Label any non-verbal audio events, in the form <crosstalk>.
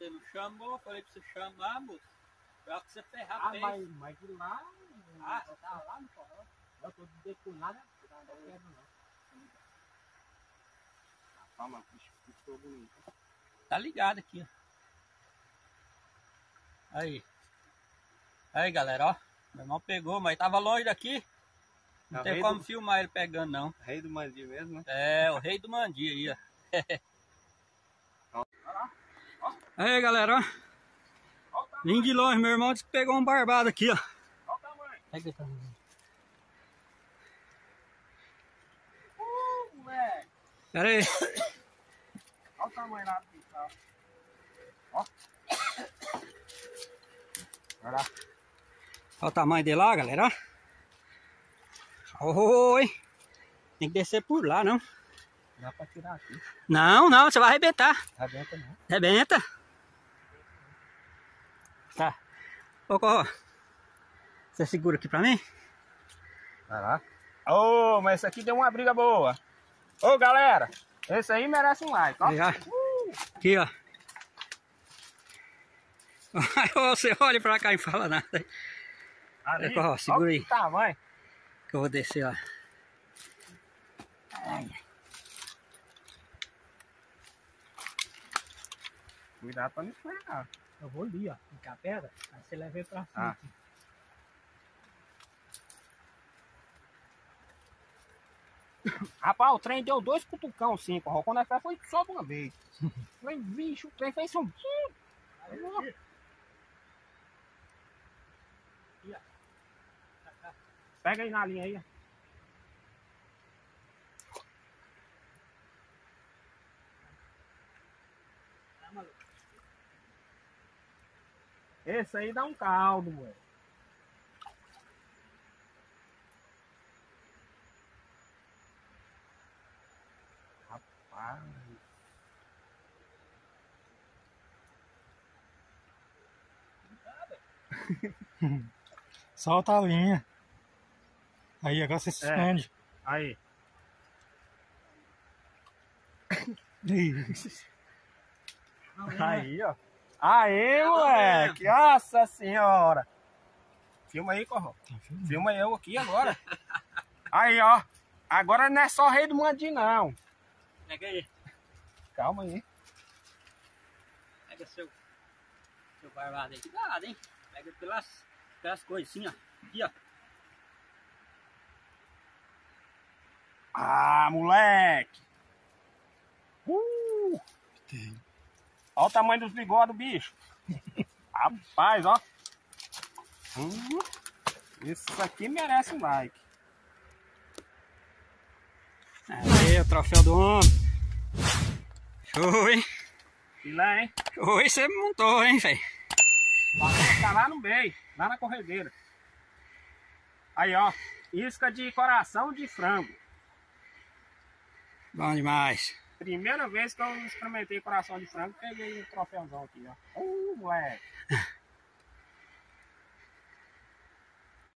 Você não chamou, falei pra você chamar, moço. Pra que você ferrar Ah, bem. mas, mas de lá, Ah. eu tava lá no forró. Eu tô de lá, né? Não quero não. Rapaz, mas o bicho ficou bonito. Tá ligado aqui, ó. Aí. Aí, galera, ó. Meu irmão pegou, mas tava longe daqui. Não É tem como do- filmar ele pegando, não. Rei do Mandi mesmo, né? É, o rei do mandi aí, ó. <laughs> aí, galera, ó. De longe, meu irmão disse que pegou um barbado aqui, ó. Olha o tamanho. Pega o tamanho. Uh, moleque. Pera aí. Olha o tamanho lá do bicho. ó. Ó. Olha lá. Olha o tamanho dele lá, galera, ó. Oi. Tem que descer por lá, não. Dá pra tirar aqui. Não, não, você vai arrebentar. Arrebenta não. Arrebenta. Tá. Ô, Corró. Você segura aqui pra mim? Vai lá. Ô, mas esse aqui deu uma briga boa. Ô, galera. Esse aí merece um like, ó. Ó. Aqui, ó. <laughs> Você olha pra cá e fala nada. Ali. É, Corró, segura Olha aí. que tamanho. Que eu vou descer, ó. Ai, Cuidado pra não escorregar. Eu vou ali, ó. Ficar a pedra, aí você leva ele pra cima. Ah. <coughs> Rapaz, o trem deu dois cutucão, sim, Corró. Quando a fé foi só de uma vez. <laughs> Falei, bicho, o trem fez um... Pega aí na linha aí. ó. Esse aí dá um caldo, moleque. Rapaz. <laughs> Solta a linha. Aí, agora você suspende. Aí. <coughs> Isso. Aí, ó. Aê, moleque! Nossa senhora! Filma aí, Corró. Tá. Filma eu aqui agora. Aí, ó. Agora não é só rei do Mandi, não. Pega aí. Calma aí. Pega seu, seu barbado aí. Cuidado, hein? Pega pelas, pelas coisas assim, ó. Aqui, ó. Ah, moleque! Uh! Tem. Olha o tamanho dos bigodes do bicho. <laughs> Rapaz, ó. Hum, isso aqui merece um like. Aí, o troféu do homem. Show, hein? Filé, hein? Show? Você montou, hein, velho? Tá lá no meio, lá na corredeira. Aí, ó. Isca de coração de frango. Bom demais. Primeira vez que eu experimentei coração de frango, peguei o troféuzão aqui, ó. Uh, moleque. <laughs>